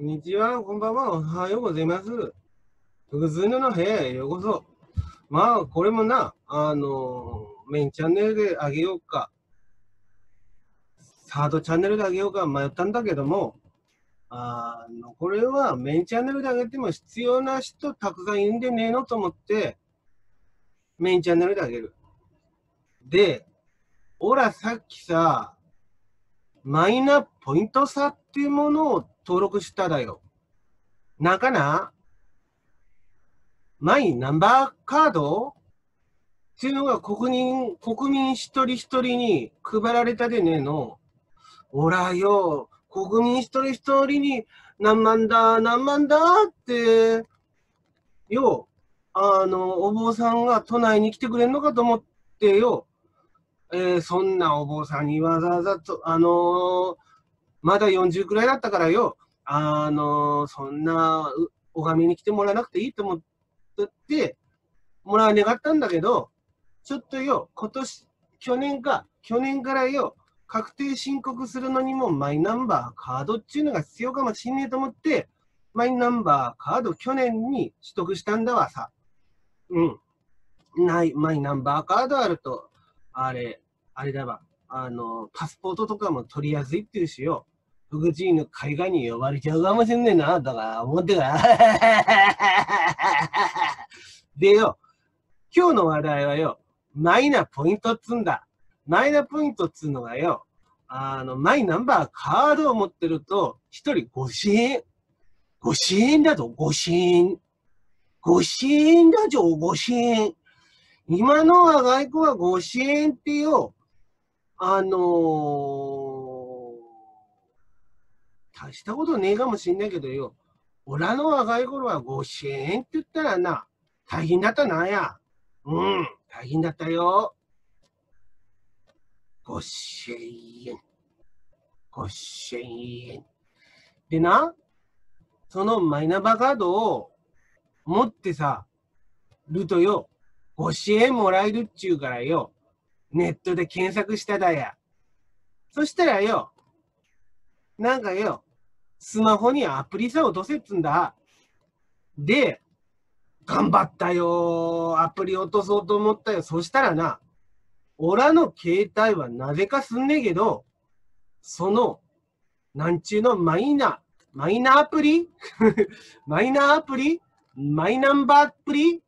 こんにちは、こんばんは、おはようございます。複数の部屋へようこそ。まあ、これもな、あのメインチャンネルであげようか、サードチャンネルであげようか迷ったんだけども、あの、これはメインチャンネルであげても必要な人たくさんいるんでねえのと思って、メインチャンネルであげる。で、おらさっきさ、マイナポイント差っっていうものを登録しただよ。なかなマイナンバーカード？っていうのが国民、国民一人一人に配られたでねえの。おらよ、国民一人一人に何万だ、何万だって、よ、あの、お坊さんが都内に来てくれんのかと思ってよ、えー、そんなお坊さんにわざわざと、あのー、まだ40くらいだったからよ、あの、そんな、拝みに来てもらわなくていいと思って、もらわ願ったんだけど、ちょっとよ、今年、去年か、去年からよ、確定申告するのにもマイナンバーカードっていうのが必要かもしんねえと思って、マイナンバーカード去年に取得したんだわさ。うん。ない、マイナンバーカードあると、あれ、あれだわ。あの、パスポートとかも取りやすいっていうしよ。福知の海外に呼ばれちゃうかもしんねえな、とか思ってから。でよ、今日の話題はよ、マイナポイントっつんだ。マイナポイントっつうのがよ、あの、マイナンバーカードを持ってると、一人5支援。5支援だぞ、5支援。5支援だぞ、5支援。今の若い子は5支援ってよ、あのー、大したことねえかもしんないけどよ、俺らの若い頃は5支援って言ったらな、大変だったなや。うん、大変だったよ。五千円。五千円。でな、そのマイナンバーカードを持ってさ、るとよ、五千円もらえるっちゅうからよ、ネットで検索しただや。そしたらよ、なんかよ、スマホにアプリさ落とせっつんだ。で、頑張ったよ。アプリ落とそうと思ったよ。そしたらな、オラの携帯はなぜかすんねえけど、その、なんちゅうのマイナ、マイナアプリ？マイナアプリ？マイナンバーアプリ？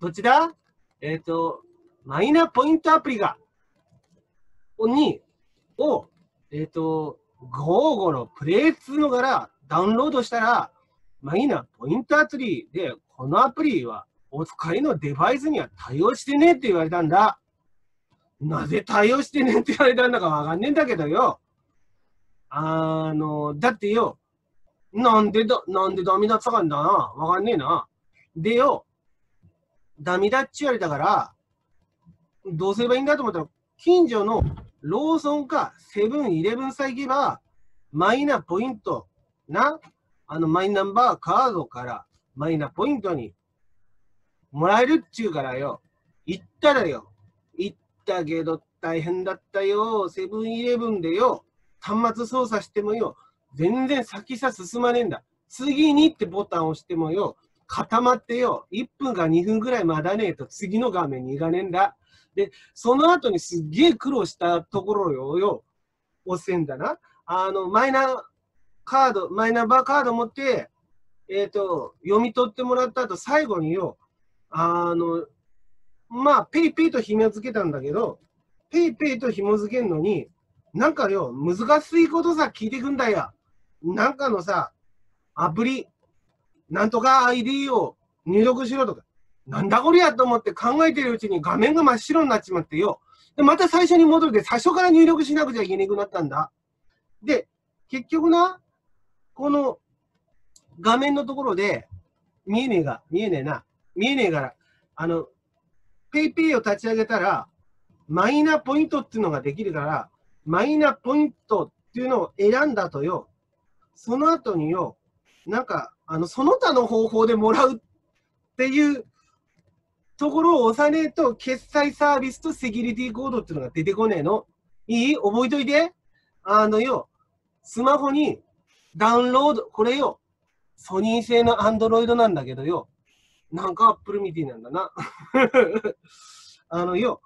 どっちだ？えっ、ー、と、マイナポイントアプリが、に、を、えっ、ー、と、ゴーゴのプレイ2の柄ダウンロードしたら、マイナポイントアプリで、このアプリはお使いのデバイスには対応してねって言われたんだ。なぜ対応してねって言われたんだかわかんねえんだけどよ。あの、だってよ、なんでだ、なんでダメだったかんだな。わかんねえな。でよ、ダメだっち言われたから、どうすればいいんだと思ったら、近所のローソンかセブンイレブンさえ行けば、マイナポイント、な、あのマイナンバーカードからマイナポイントにもらえるっちゅうからよ。行ったらよ。行ったけど大変だったよ。セブンイレブンでよ。端末操作してもよ。全然先さ進まねえんだ。次にってボタンを押してもよ。固まってよ。1分か2分ぐらい待たねえと次の画面に行かねえんだ。で、その後にすっげえ苦労したところをよ。押せんだな。あの、マイナカード、マイナンバーカード持って、えっ、ー、と、読み取ってもらった後、最後によ、あの、まあ、 PayPay と紐付けたんだけど、 PayPay と紐付けんのに、なんかよ、難しいことさ、聞いてくんだよ。なんかのさ、アプリ、なんとか ID を入力しろとか、なんだこりゃと思って考えてるうちに画面が真っ白になっちまってよ。で、また最初に戻って最初から入力しなくちゃいけなくなったんだ。で、結局な、この画面のところで、見えねえが、見えねえな、見えねえから、あの、ペイペイを立ち上げたら、マイナポイントっていうのができるから、マイナポイントっていうのを選んだとよ、その後によ、なんか、あの、その他の方法でもらうっていうところを押さねえと、決済サービスとセキュリティコードっていうのが出てこねえの。いい？覚えといて。あのよ、スマホにダウンロード、これよ、ソニー製のアンドロイドなんだけどよ、なんかアップルみたいなんだな。あのよ、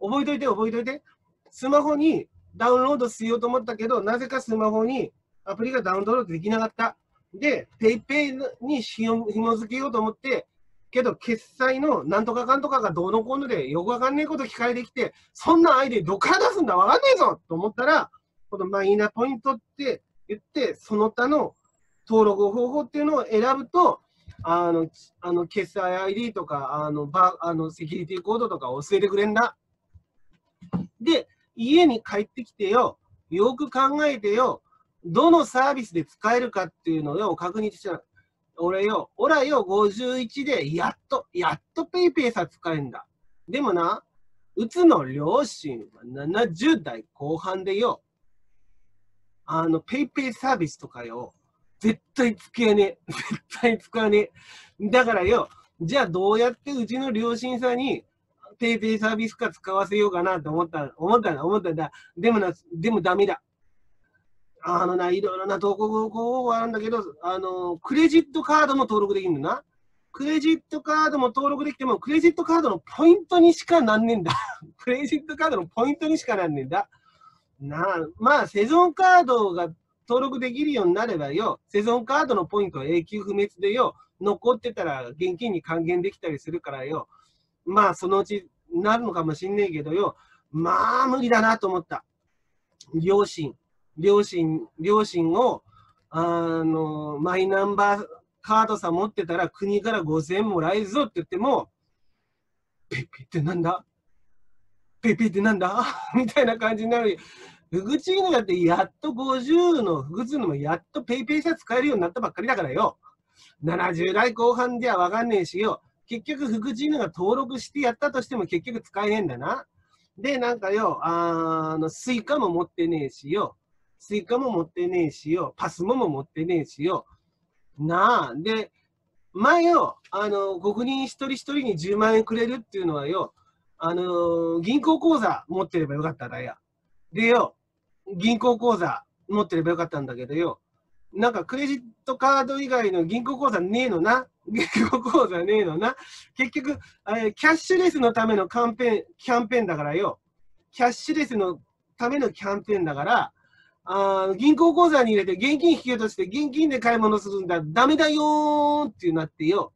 覚えといて覚えといて。スマホにダウンロードしようと思ったけど、なぜかスマホにアプリがダウンロードできなかった。で、PayPay に紐付けようと思って、けど、決済のなんとかかんとかがどうのこうのでよくわかんねえこと聞かれてきて、そんなアイデアどっから出すんだわかんねえぞと思ったら、このマイナポイントって言って、その他の登録方法っていうのを選ぶと、あの、あの決済 ID とか、あの、バあのセキュリティコードとか教えてくれんだ。で、家に帰ってきてよ、よく考えてよ、どのサービスで使えるかっていうのを確認しちゃう。俺よ、俺よ、51で、やっと、やっと PayPay さ使えんだ。でもな、うつの両親は70代後半でよ、あの、PayPay サービスとかよ、絶対使えねえ。絶対使わねえ。だからよ、じゃあどうやってうちの両親さんに PayPay サービスか使わせようかなと思った、思ったんだ、思ったんだ。でもな、でもダメだ。あのな、いろいろな投稿方法あるんだけど、あの、クレジットカードも登録できるんだな。クレジットカードも登録できても、クレジットカードのポイントにしかなんねんだ。クレジットカードのポイントにしかなんねんだ。なあ、まあ、セゾンカードが登録できるようになればよ、セゾンカードのポイントは永久不滅でよ、残ってたら現金に還元できたりするからよ、まあ、そのうちなるのかもしんねえけどよ、まあ、無理だなと思った。両親、両親、両親を、あの、マイナンバーカードさ持ってたら国から5000円もらえるぞって言っても、ペペってなんだ？ペペってなんだ？みたいな感じになる。フグチームだってやっと50のフグツーのもやっとペイペイさ使えるようになったばっかりだからよ。70代後半ではわかんねえしよ。結局フグチームが登録してやったとしても結局使えねえんだな。で、なんかよ、あの、スイカも持ってねえしよ。Suica も持ってねえしよ。 PASMO も持ってねえしよ。なあ。で、前よ、あの、国民一人一人に10万円くれるっていうのはよ、あの銀行口座持ってればよかっただや。でよ、銀行口座持ってればよかったんだけどよ、なんかクレジットカード以外の銀行口座ねえのな。銀行口座ねえのな。結局、えキャッシュレスのためのキャンペーン、キャンペーンだからよ。キャッシュレスのためのキャンペーンだから、あ銀行口座に入れて現金引き落として現金で買い物するんだ。ダメだよーってなってよ。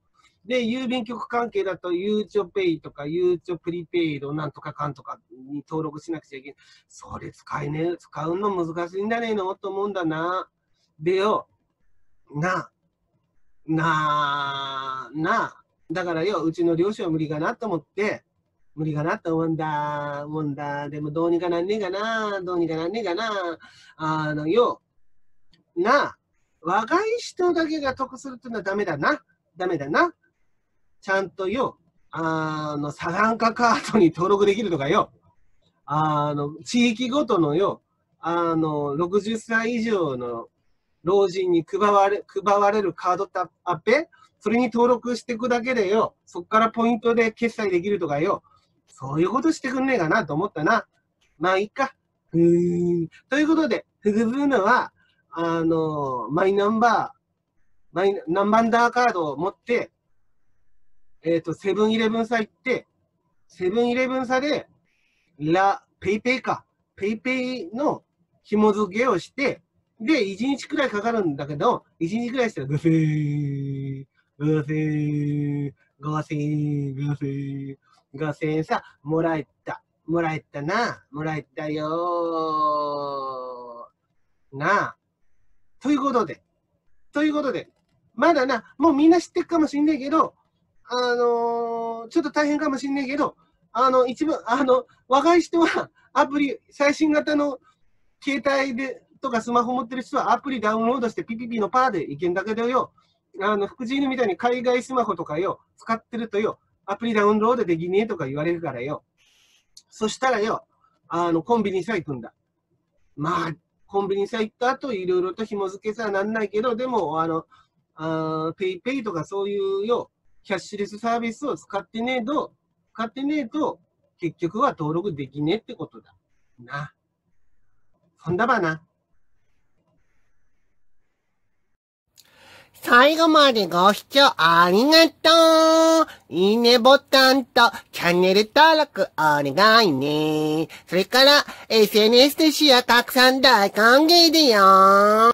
で、郵便局関係だと、ゆうちょペイとか、ゆうちょプリペイドなんとかかんとかに登録しなくちゃいけない。それ使えねえ、使うの難しいんだねえの？と思うんだな。でよ、な、な、な、だからよ、うちの両親は無理かなと思って、無理かなと思うんだ、思うんだ。でもどうにかなんねえかな、どうにかなんねえかな。あのよ、な、若い人だけが得するっていうのはダメだな。ダメだな。ちゃんとよ、あの、サランカカードに登録できるとかよ、あの、地域ごとのよ、あの、60歳以上の老人に配われ配われるカードってあっぺ？それに登録していくだけでよ、そっからポイントで決済できるとかよ、そういうことしてくんねえかなと思ったな。まあ、いいか。うーん。ということで、フグブーのは、あの、マイナンバー、マイナンバンダーカードを持って、えっ、ー、と、セブンイレブンさ行って、セブンイレブンさで、ラ、 PayPay か、 PayPay の紐付けをして、で、1日くらいかかるんだけど、1日くらいしたら、グフー、グフー、5000円、5000円、5000円さ、もらえた。もらえたな。もらえたよなあ。ということで、ということで、まだな、もうみんな知ってるかもしんないけど、あのー、ちょっと大変かもしんないけど、あの、一番、あの、若い人はアプリ、最新型の携帯でとかスマホ持ってる人はアプリダウンロードしてピピピのパーでいけんだけどよ、あの、福神犬みたいに海外スマホとかよ、使ってるとよ、アプリダウンロードできねえとか言われるからよ。そしたらよ、あの、コンビニさ行くんだ。まあ、コンビニさ行った後、いろいろと紐付けさなんないけど、でも、あの、あ PayPay とかそういうよ、キャッシュレスサービスを使ってねえと、使ってねえと、結局は登録できねえってことだ。な。そんだばな。最後までご視聴ありがとういいねボタンとチャンネル登録お願いね。それから SNS でシェア拡散大歓迎でよ